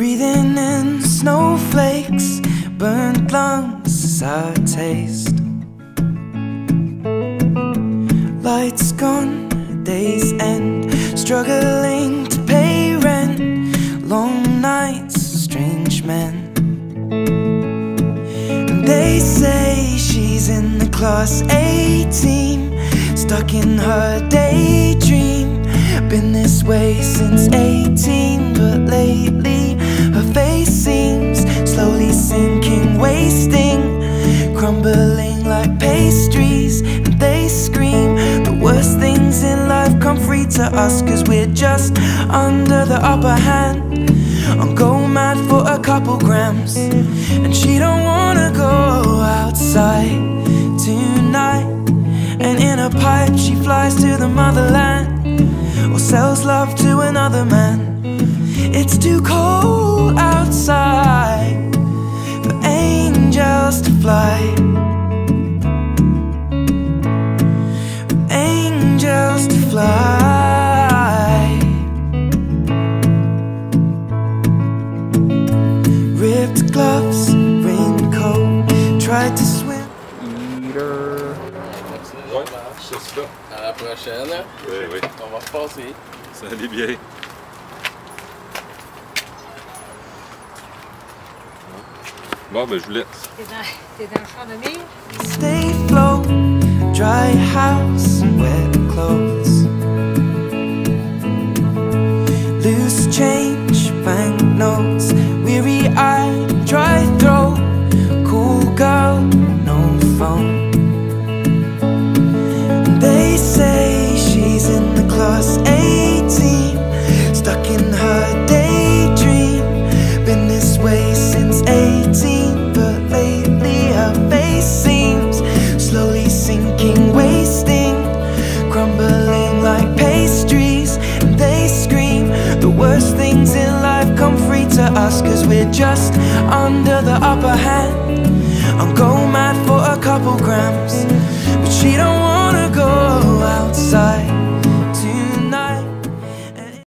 Breathing in snowflakes, burnt lungs as I taste. Lights gone, days end, struggling to pay rent. Long nights, strange men. And they say she's in the class A team, stuck in her daydream. Way since 18, but lately her face seems slowly sinking, wasting, crumbling like pastries. And they scream the worst things in life come free to us, cause we're just under the upper hand. I'm go mad for a couple grams, and she don't wanna go outside tonight. And in a pipe, she flies to the motherland sells love to another man. It's too cold outside for angels to fly. For angels to fly. Ripped gloves, Ouais, c'est ça. À la prochaine. Oui, oui. On va repasser. Ça allait bien. Bon, ben, je vous laisse. T'es dans, dans le champ de mire? Stay float, dry house, wet clothes. Loose change, banknotes, weary eye, dry throat. Cool girl, no phone. We're just under the upper hand. I'm go mad for a couple grams, but she don't outside